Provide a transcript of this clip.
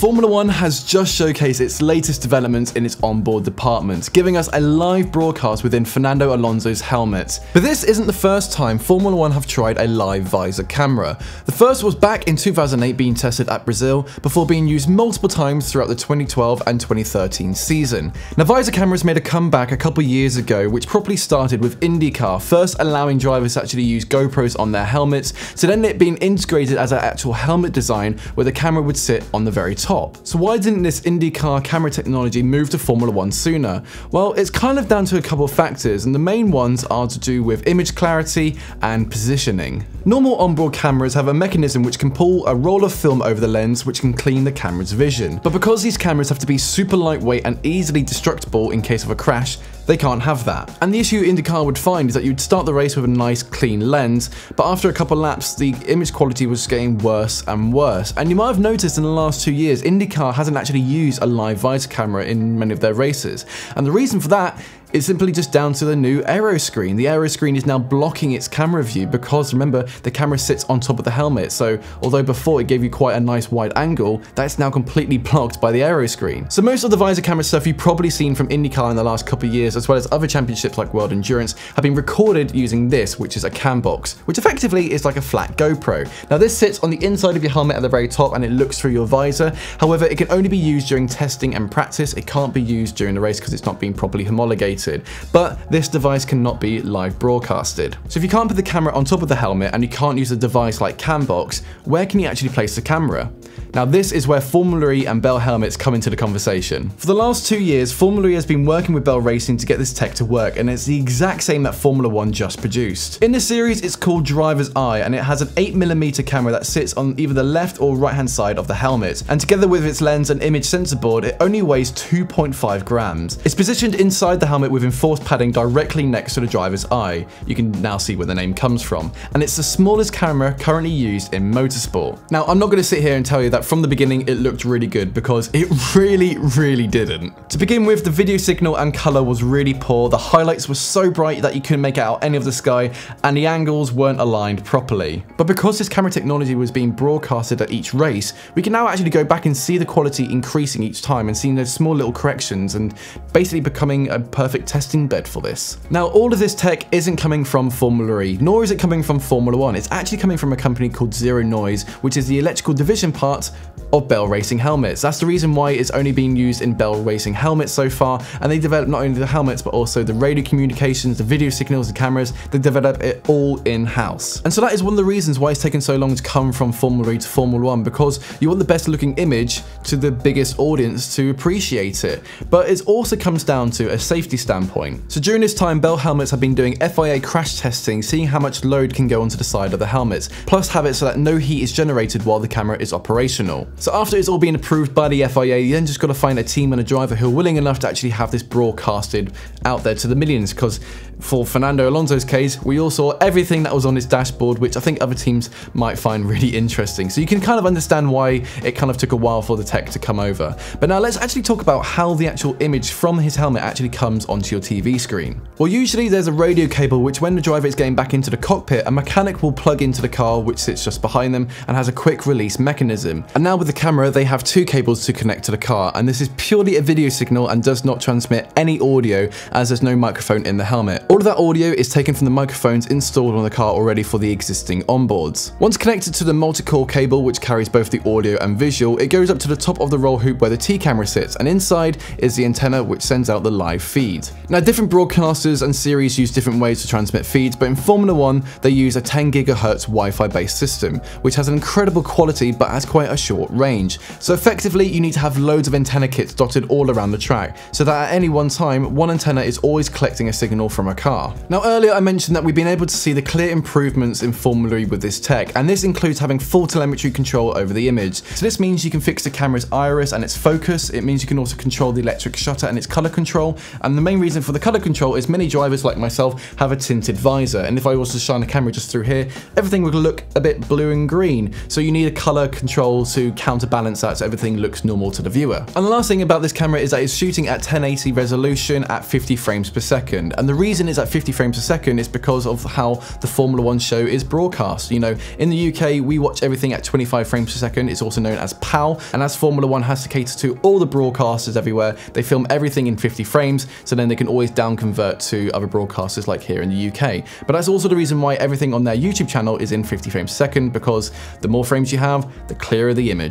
Formula One has just showcased its latest developments in its onboard department, giving us a live broadcast within Fernando Alonso's helmet. But this isn't the first time Formula One have tried a live visor camera. The first was back in 2008 being tested at Brazil, before being used multiple times throughout the 2012 and 2013 season. Now visor cameras made a comeback a couple years ago, which properly started with IndyCar, first allowing drivers to actually use GoPros on their helmets, to then it being integrated as an actual helmet design where the camera would sit on the very top top. So why didn't this IndyCar camera technology move to Formula One sooner? Well, it's kind of down to a couple of factors, and the main ones are to do with image clarity and positioning. Normal onboard cameras have a mechanism which can pull a roll of film over the lens which can clean the camera's vision. But because these cameras have to be super lightweight and easily destructible in case of a crash, they can't have that. And the issue IndyCar would find is that you'd start the race with a nice clean lens, but after a couple laps, the image quality was getting worse and worse. And you might have noticed in the last two years, IndyCar hasn't actually used a live visor camera in many of their races. And the reason for that it's simply just down to the new aero screen. The aero screen is now blocking its camera view because remember, the camera sits on top of the helmet. So although before it gave you quite a nice wide angle, that's now completely blocked by the aero screen. So most of the visor camera stuff you've probably seen from IndyCar in the last couple of years, as well as other championships like World Endurance, have been recorded using this, which is a cam box, which effectively is like a flat GoPro. Now this sits on the inside of your helmet at the very top and it looks through your visor. However, it can only be used during testing and practice. It can't be used during the race because it's not being properly homologated but this device cannot be live broadcasted. So if you can't put the camera on top of the helmet and you can't use a device like Cambox, where can you actually place the camera? Now this is where Formula E and Bell helmets come into the conversation. For the last two years, Formula E has been working with Bell Racing to get this tech to work, and it's the exact same that Formula One just produced. In this series, it's called Driver's Eye, and it has an 8mm camera that sits on either the left or right hand side of the helmet, and together with its lens and image sensor board, it only weighs 2.5 grams. It's positioned inside the helmet with enforced padding directly next to the driver's eye. You can now see where the name comes from, and it's the smallest camera currently used in motorsport. Now, I'm not going to sit here and tell you that from the beginning it looked really good because it really, really didn't. To begin with, the video signal and color was really poor, the highlights were so bright that you couldn't make out any of the sky, and the angles weren't aligned properly. But because this camera technology was being broadcasted at each race, we can now actually go back and see the quality increasing each time and seeing those small little corrections and basically becoming a perfect testing bed for this. Now, all of this tech isn't coming from Formula E, nor is it coming from Formula One. It's actually coming from a company called Zero Noise, which is the electrical division part of Bell Racing helmets. That's the reason why it's only being used in Bell Racing helmets so far, and they develop not only the helmets, but also the radio communications, the video signals, the cameras, they develop it all in-house. And so that is one of the reasons why it's taken so long to come from Formula E to Formula One, because you want the best looking image to the biggest audience to appreciate it. But it also comes down to a safety standpoint. So during this time, Bell helmets have been doing FIA crash testing, seeing how much load can go onto the side of the helmets, plus have it so that no heat is generated while the camera is operational. So after it's all been approved by the FIA, you then just got to find a team and a driver who are willing enough to actually have this broadcasted out there to the millions because for Fernando Alonso's case, we all saw everything that was on his dashboard, which I think other teams might find really interesting. So you can kind of understand why it kind of took a while for the tech to come over. But now let's actually talk about how the actual image from his helmet actually comes onto your TV screen. Well, usually there's a radio cable, which when the driver is getting back into the cockpit, a mechanic will plug into the car, which sits just behind them and has a quick release mechanism. And now with the camera, they have two cables to connect to the car. And this is purely a video signal and does not transmit any audio as there's no microphone in the helmet. All of that audio is taken from the microphones installed on the car already for the existing onboards. Once connected to the multi-core cable which carries both the audio and visual, it goes up to the top of the roll hoop where the T camera sits and inside is the antenna which sends out the live feed. Now different broadcasters and series use different ways to transmit feeds but in Formula 1 they use a 10 GHz Wi-Fi based system which has an incredible quality but has quite a short range. So effectively you need to have loads of antenna kits dotted all around the track so that at any one time one antenna is always collecting a signal from a car. Now earlier I mentioned that we've been able to see the clear improvements in Formula E with this tech, and this includes having full telemetry control over the image. So this means you can fix the camera's iris and its focus, it means you can also control the electric shutter and its color control, and the main reason for the color control is many drivers like myself have a tinted visor, and if I was to shine a camera just through here, everything would look a bit blue and green, so you need a color control to counterbalance that so everything looks normal to the viewer. And the last thing about this camera is that it's shooting at 1080 resolution at 50 frames per second. And the reason it's at 50 frames per second is because of how the Formula One show is broadcast. You know, in the UK, we watch everything at 25 frames per second. It's also known as PAL. And as Formula One has to cater to all the broadcasters everywhere, they film everything in 50 frames, so then they can always down convert to other broadcasters like here in the UK. But that's also the reason why everything on their YouTube channel is in 50 frames per second, because the more frames you have, the clearer the image.